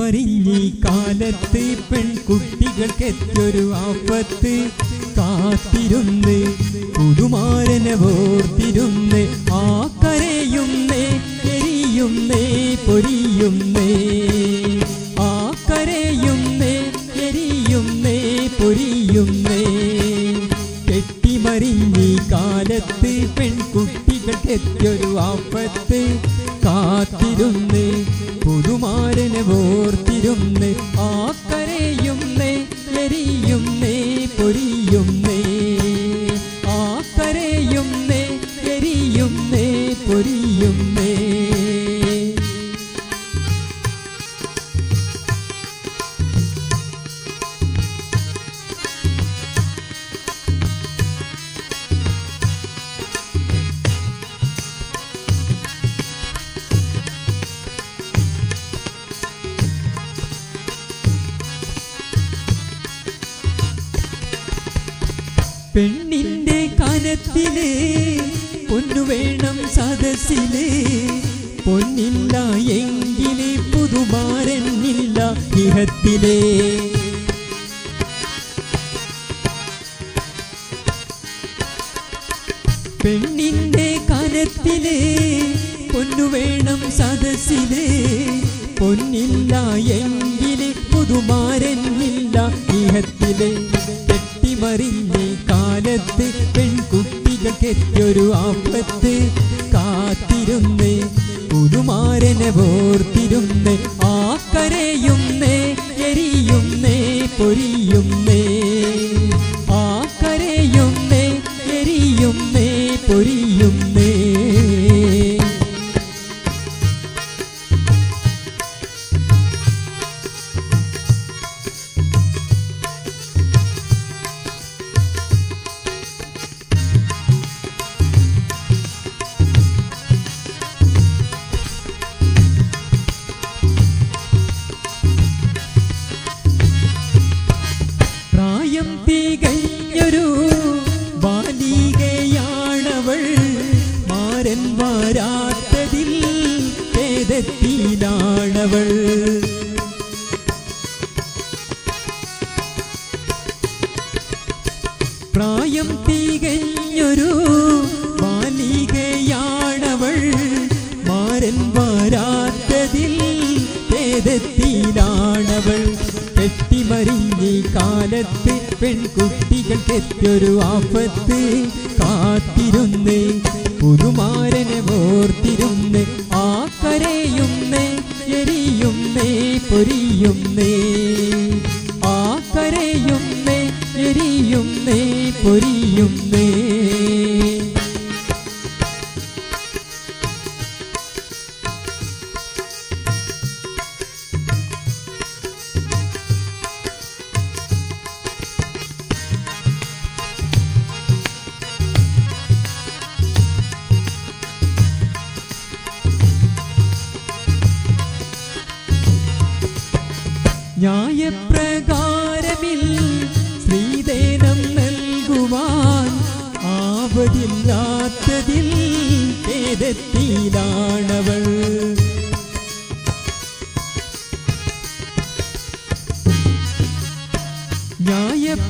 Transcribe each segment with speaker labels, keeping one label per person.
Speaker 1: കെട്ടിമറിഞ്ഞി കാലത്ത് പെൺകുട്ടികൾക്കെത്തൊരു ആപത്ത്. കാത്തിരുന്ന് പുതുമാരനെ ഓർത്തിരുന്ന് ആ കരയുന്നേ എരിയുന്നേ പൊരിയുന്നേ. ആ കരയുന്നേ എരിയുന്നേ പൊരിയുന്നേ. കെട്ടിമറിഞ്ഞി കാലത്ത് പെൺകുട്ടികൾക്കെത്തൊരു ആപത്ത്. കാത്തിരുന്ന് പുതുമാരനെ ഓർത്തിരുന്ന് ആ കരയുന്നേ എരിയുന്നേ പൊരിയുന്നേ. ആ കരയുന്നേ എരിയുന്നേ പൊരിയുന്നേ. പെണ്ണിന്റെ കനത്തിൽ പൊന്നു വേണം സദസ്സിൽ. പൊന്നില്ല എങ്കിൽ പുതുമാരനില്ല ഇഹത്തിലേ പെണ്ണിന്റെ കനത്തിൽ പൊന്നു വേണം സദസ്സിൽ. പൊന്നില്ല എങ്കിൽ പുതുമാരനില്ല ഇഹത്തിൽ പെൺകുട്ടികൾക്കെറ്റൊരു ആപത്ത് കാത്തിരുന്ന്. പുതുമാരനെ ഓർത്തിരുന്ന്. പ്രായം തികഞ്ഞൊരു ബാലികയാണവൾ മാരൻ വാരാത്തതിൽ ഏതെത്തിയിലാണവൾ കാലത്ത് പെൺകുട്ടികൾക്കെത്തൊരു ആപത്ത് കാത്തിരുന്ന് പുതുമാരനെ ഓർത്തിരുന്ന് ആ കരയുന്നേ എരിയുന്നേ പൊരിയുന്നേ. ആ കരയുന്നേ എരിയുന്നേ പൊരിയുന്നേ. ന്യായപ്രകാരമിൽ ശ്രീദേനം നൽകുവാൻ ആവതില്ലാത്തതിൽ ഏതെത്തിയിലാണവൾ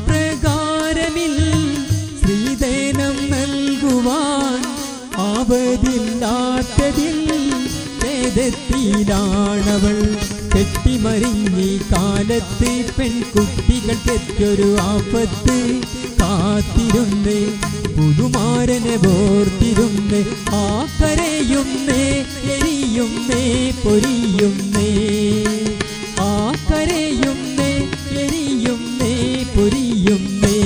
Speaker 1: ന്യായപ്രകാരമിൽ ശ്രീദേനം നൽകുവാൻ ആവതില്ലാത്തതിൽ ഏതെത്തിയിലാണവൾ കെട്ടിമറിഞ്ഞി കാലത്ത് പെൺകുട്ടികൾക്കെറ്റൊരു ആപത്ത് കാത്തിരുന്ന് പുതുമാരനെ ഓർത്തിരുന്ന് ആ കരയുന്നേ എരിയുന്നേ പൊരിയുന്നേ. ആ കരയുന്നേ എരിയുന്നേ പൊരിയുന്നേ.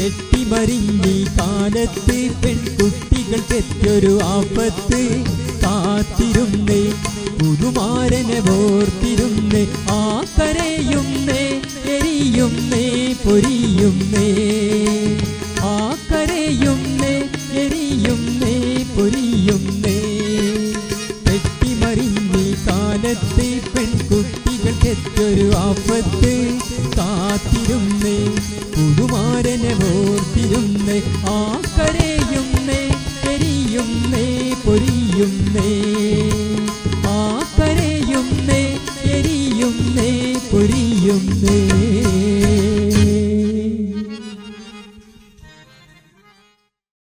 Speaker 1: കെട്ടിമറിഞ്ഞി കാലത്ത് പെൺകുട്ടികൾ തെറ്റൊരു ആപത്ത് കാത്തിരുന്നേ പുതുമാരനെ ഓർത്തിരുന്നേ ആ കരയുന്നേ എരിയുന്നേ പൊരിയുന്നേ. ആ കരയുന്നേ എരിയുന്നേ പൊരിയുന്നേ. പെട്ടിമറിഞ്ഞി കാലത്തെ പെൺകുട്ടികൾക്കെത്തൊരു ആപത്ത്. കാത്തിരുന്നേ പുതുമാരനെ ഓർത്തിരുന്നേ ആ കരയുന്നേ എരിയുന്നേ. പൊരിയുന്നേ ആ